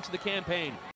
points of the campaign.